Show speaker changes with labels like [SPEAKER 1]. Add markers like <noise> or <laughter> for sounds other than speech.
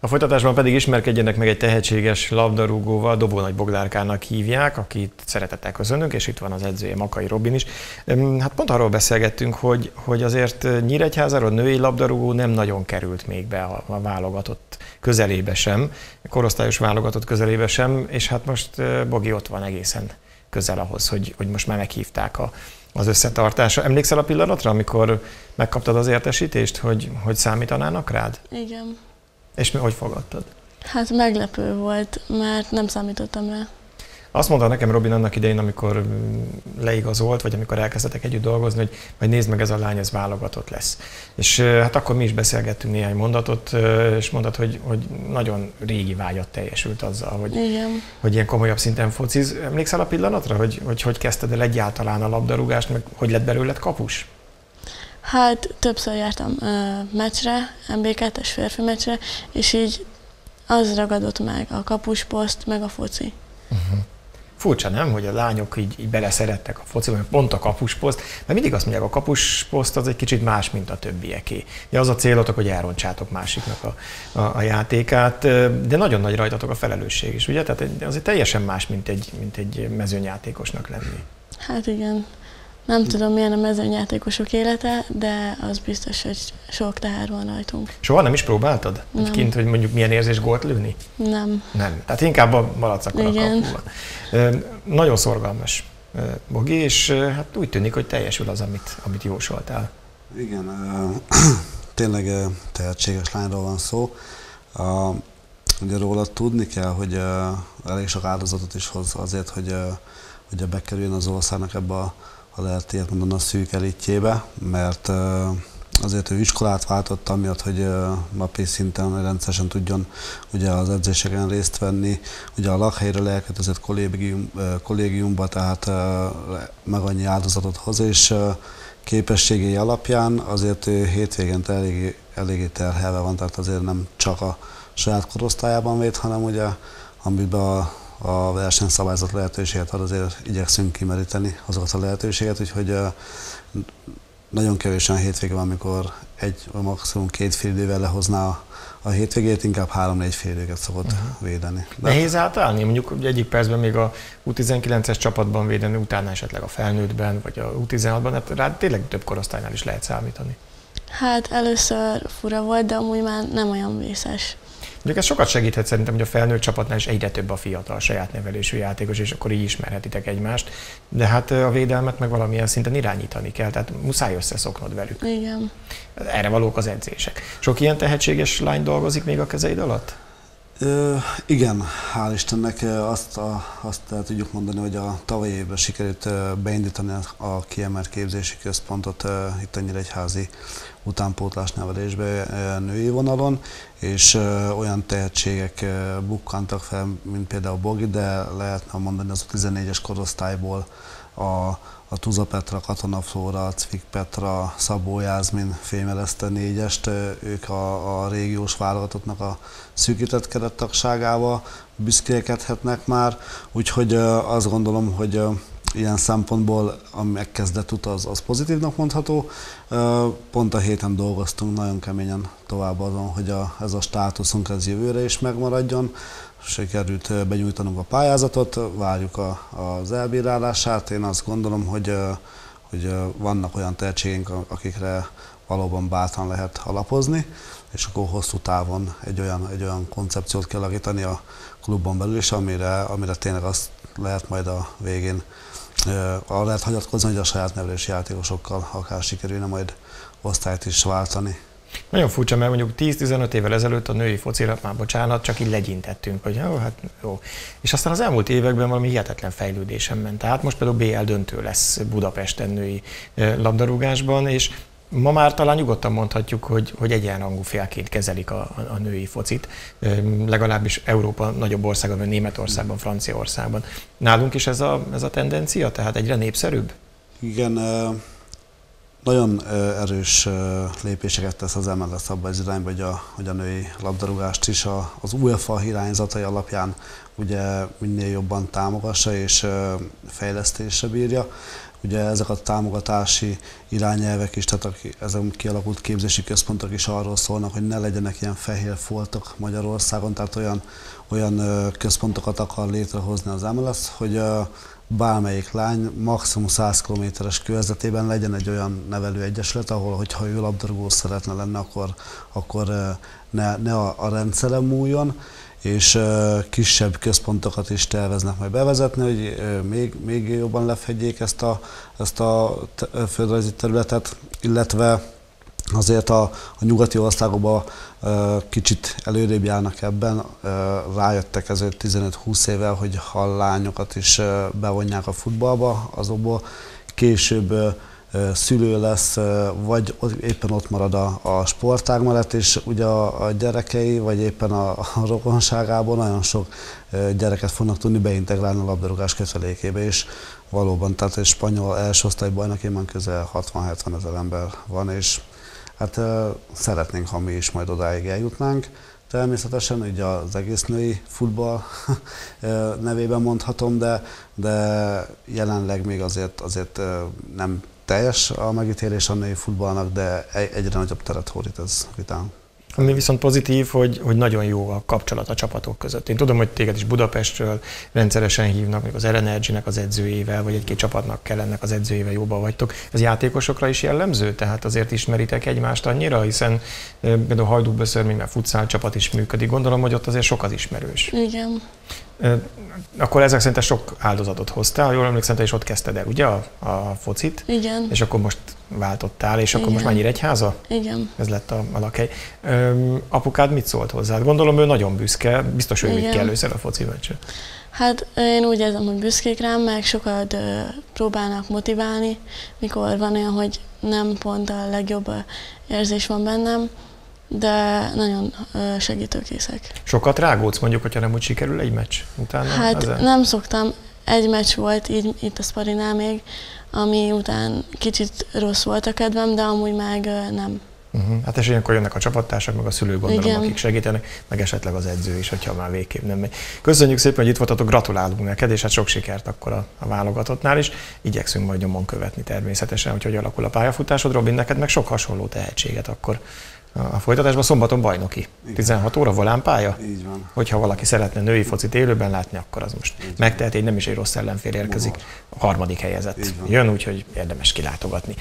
[SPEAKER 1] A folytatásban pedig ismerkedjenek meg egy tehetséges labdarúgóval, Dobó Nagy Bogdárkának hívják, akit szeretettel köszönünk, és itt van az edzője Makai Robin is. Hát pont arról beszélgettünk, hogy, hogy azért Nyíregyházáról női labdarúgó nem nagyon került még be a, a válogatott közelébe sem, korosztályos válogatott közelébe sem, és hát most Bogi ott van egészen közel ahhoz, hogy, hogy most már meghívták a, az összetartása. Emlékszel a pillanatra, amikor megkaptad az értesítést, hogy, hogy számítanának rád?
[SPEAKER 2] Igen.
[SPEAKER 1] És mi hogy fogadtad?
[SPEAKER 2] Hát meglepő volt, mert nem számítottam rá.
[SPEAKER 1] Azt mondta nekem Robin annak idején, amikor mm, leigazolt, vagy amikor elkezdtek együtt dolgozni, hogy majd nézd meg, ez a lány, ez válogatott lesz. És hát akkor mi is beszélgettünk néhány mondatot, és mondtad, hogy, hogy nagyon régi vágyat teljesült azzal, hogy,
[SPEAKER 2] Igen.
[SPEAKER 1] hogy ilyen komolyabb szinten fociz. Emlékszel a pillanatra, hogy, hogy hogy kezdted el egyáltalán a labdarúgást, meg hogy lett belőled kapus?
[SPEAKER 2] Hát többször jártam uh, meccsre, MB2-es férfi meccsre, és így az ragadott meg, a kapusposzt, meg a foci.
[SPEAKER 1] Uh-huh. Furcsa, nem, hogy a lányok így, így beleszerettek a fociba, pont a kapusposzt, mert mindig azt mondják, a kapusposzt az egy kicsit más, mint a többieké. Ja, az a célotok, hogy elrontsátok másiknak a, a, a játékát, de nagyon nagy rajtatok a felelősség is, ugye? Tehát azért teljesen más, mint egy, mint egy mezőnyjátékosnak lenni.
[SPEAKER 2] Hát igen. Nem tudom, milyen a mezőnyjátékosok élete, de az biztos, hogy sok teher van rajtunk.
[SPEAKER 1] Soha nem is próbáltad?
[SPEAKER 2] Nem.
[SPEAKER 1] Egy kint, hogy mondjuk milyen érzés gólt lőni?
[SPEAKER 2] Nem.
[SPEAKER 1] Nem. Tehát inkább a malacakon a kapuban. Nagyon szorgalmas Bogi, és hát úgy tűnik, hogy teljesül az, amit, amit jósoltál.
[SPEAKER 3] Igen, <clears throat> tényleg tehetséges lányról van szó. Ugye róla tudni kell, hogy elég sok áldozatot is hoz azért, hogy ugye bekerüljön az országnak ebbe a ha lehet ilyet mondani, a szűk elitjébe, mert azért ő iskolát váltott, amiatt, hogy napi szinten rendszeresen tudjon ugye az edzéseken részt venni. Ugye a lakhelyről elkötözött kollégium, kollégiumba, tehát meg annyi áldozatot hoz, és képességei alapján azért ő hétvégén eléggé, eléggé terhelve van, tehát azért nem csak a saját korosztályában véd, hanem ugye amiben a a versenyszabályzat lehetőséget ad, azért igyekszünk kimeríteni azokat a lehetőséget, úgyhogy nagyon kevés olyan hétvége van, amikor egy, vagy maximum két fél idővel lehozná a, a hétvégét, inkább három-négy fél időket szokott uh-huh. védeni.
[SPEAKER 1] De Nehéz átállni? Mondjuk egyik percben még a U19-es csapatban védeni, utána esetleg a felnőttben, vagy a U16-ban, hát rá tényleg több korosztálynál is lehet számítani.
[SPEAKER 2] Hát először fura volt, de amúgy már nem olyan vészes.
[SPEAKER 1] Mondjuk ez sokat segíthet szerintem, hogy a felnőtt csapatnál is egyre több a fiatal saját nevelésű játékos, és akkor így ismerhetitek egymást. De hát a védelmet meg valamilyen szinten irányítani kell, tehát muszáj összeszoknod velük.
[SPEAKER 2] Igen.
[SPEAKER 1] Erre valók az edzések. Sok ilyen tehetséges lány dolgozik még a kezeid alatt?
[SPEAKER 3] Ö, igen, hál' Istennek azt, a, azt el tudjuk mondani, hogy a tavalyi évben sikerült beindítani a kiemelt képzési központot itt a Nyíregyházi utánpótlás nevelésbe női vonalon, és olyan tehetségek bukkantak fel, mint például Bogi, de lehetne mondani az a 14-es korosztályból a a Tuza Petra, Katona Flóra, Cvik Petra, Szabó Jászmin fémelezte négyest, ők a, a régiós válogatottnak a szűkített kerettagságával büszkélkedhetnek már, úgyhogy azt gondolom, hogy ilyen szempontból a megkezdett út az, az pozitívnak mondható. Pont a héten dolgoztunk nagyon keményen tovább azon, hogy a, ez a státuszunk ez jövőre is megmaradjon sikerült benyújtanunk a pályázatot, várjuk a, az elbírálását. Én azt gondolom, hogy, hogy vannak olyan tehetségeink, akikre valóban bátran lehet alapozni, és akkor hosszú távon egy olyan, egy olyan koncepciót kell alakítani a klubban belül is, amire, amire tényleg azt lehet majd a végén arra lehet hagyatkozni, hogy a saját nevelési játékosokkal akár sikerülne majd osztályt is váltani.
[SPEAKER 1] Nagyon furcsa, mert mondjuk 10-15 évvel ezelőtt a női focira, már bocsánat, csak így legyintettünk, hogy jó, hát jó. És aztán az elmúlt években valami hihetetlen fejlődésen ment. Tehát most például BL döntő lesz Budapesten női labdarúgásban, és Ma már talán nyugodtan mondhatjuk, hogy, hogy egyenrangú félként kezelik a, a női focit, legalábbis Európa nagyobb országban, Németországban, Franciaországban. Nálunk is ez a, ez a tendencia, tehát egyre népszerűbb?
[SPEAKER 3] Igen, nagyon erős lépéseket tesz az MLS abba az irányba, hogy a, hogy a női labdarúgást is az UEFA irányzatai alapján ugye minél jobban támogassa és fejlesztésre bírja. Ugye ezek a támogatási irányelvek is, tehát ezek kialakult képzési központok is arról szólnak, hogy ne legyenek ilyen fehér foltok Magyarországon, tehát olyan, olyan központokat akar létrehozni az MLS, hogy bármelyik lány maximum 100 km-es körzetében legyen egy olyan nevelőegyesület, ahol, hogyha ő labdarúgó szeretne lenni, akkor, akkor ne, ne a, a rendszeren múljon, és kisebb központokat is terveznek majd bevezetni, hogy még, még jobban lefedjék ezt a, ezt a földrajzi területet, illetve azért a, a nyugati országokban kicsit előrébb járnak ebben, rájöttek ezért 15-20 évvel, hogy ha lányokat is bevonják a futballba, azokból később szülő lesz, vagy éppen ott marad a, a sportág mellett, és ugye a, a gyerekei, vagy éppen a, a rokonságában nagyon sok gyereket fognak tudni beintegrálni a labdarúgás kötelékébe, és valóban, tehát egy spanyol első osztály bajnokében közel 60-70 ezer ember van, és hát szeretnénk, ha mi is majd odáig eljutnánk. Természetesen, ugye az egész női futball <laughs> nevében mondhatom, de, de jelenleg még azért, azért nem teljes a megítélés a női futballnak, de egyre nagyobb teret hódít ez vitán.
[SPEAKER 1] Ami viszont pozitív, hogy, hogy nagyon jó a kapcsolat a csapatok között. Én tudom, hogy téged is Budapestről rendszeresen hívnak, még az Energy-nek az edzőjével, vagy egy-két csapatnak kell ennek az edzőjével jobban vagytok. Ez játékosokra is jellemző? Tehát azért ismeritek egymást annyira, hiszen például Hajdúböször, még már futszál csapat is működik. Gondolom, hogy ott azért sok az ismerős.
[SPEAKER 2] Igen.
[SPEAKER 1] Akkor ezek szerint sok áldozatot hoztál, jól emlékszem, te is ott kezdted el, ugye, a, a focit?
[SPEAKER 2] Igen.
[SPEAKER 1] És akkor most váltottál, és akkor
[SPEAKER 2] Igen.
[SPEAKER 1] most már Nyíregyháza?
[SPEAKER 2] Igen.
[SPEAKER 1] Ez lett a, a lakhely. Öm, apukád mit szólt hozzá? Gondolom ő nagyon büszke, biztos ő vitt először a foci meccset.
[SPEAKER 2] Hát én úgy érzem, hogy büszkék rám, meg sokat ö, próbálnak motiválni, mikor van olyan, hogy nem pont a legjobb érzés van bennem, de nagyon segítőkészek.
[SPEAKER 1] Sokat rágódsz mondjuk, hogyha nem úgy sikerül egy meccs utána?
[SPEAKER 2] Hát
[SPEAKER 1] ezen?
[SPEAKER 2] nem szoktam, egy meccs volt így, itt a Sparinál még, ami után kicsit rossz volt a kedvem, de amúgy meg nem.
[SPEAKER 1] Uh-huh. Hát és ilyenkor jönnek a csapattársak, meg a szülők gondolom,
[SPEAKER 2] Igen.
[SPEAKER 1] akik segítenek, meg esetleg az edző is, hogyha már végképp nem megy. Köszönjük szépen, hogy itt voltatok, gratulálunk neked, és hát sok sikert akkor a, a válogatottnál is. Igyekszünk majd nyomon követni természetesen, hogy hogy alakul a pályafutásod. Robin, neked meg sok hasonló tehetséget akkor a folytatásban. Szombaton bajnoki. 16 óra volánpálya?
[SPEAKER 3] Így van.
[SPEAKER 1] Hogyha valaki szeretne női focit élőben látni, akkor az most megteheti, nem is egy rossz ellenfél érkezik. A harmadik helyezett jön, úgyhogy érdemes kilátogatni.